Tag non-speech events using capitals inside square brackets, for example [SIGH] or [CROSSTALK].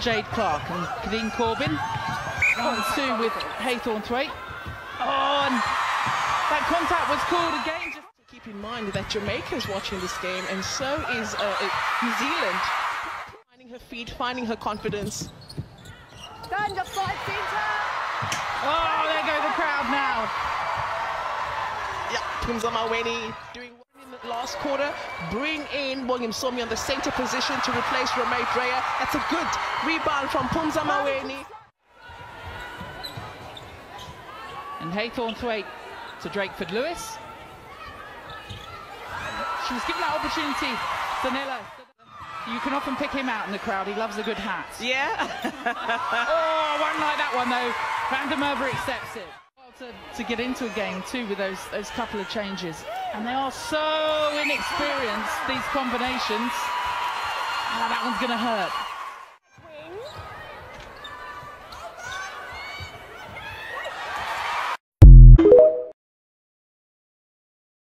Jade Clarke and Kadeen Corbin. One two with Haythornthwaite. Oh, and that contact was called again. Just Keep in mind that Jamaica is watching this game, and so is uh, uh, New Zealand. Finding her feet, finding her confidence. Stand up, side centre. Oh, there go the crowd now. Yeah, Phumza Maweni doing well in the last quarter. Bring in William Somi on the center position to replace Romeo Dreyer. That's a good rebound from Phumza Maweni. And Haythornthwaite to Drakeford Lewis. She was given that opportunity, Danilo. You can often pick him out in the crowd. He loves a good hat. Yeah. [LAUGHS] Oh, I won't like that one though. Van der Merwe accepts it. Well, to, to get into a game too with those those couple of changes, and they are so inexperienced these combinations. Ah, that one's going to hurt.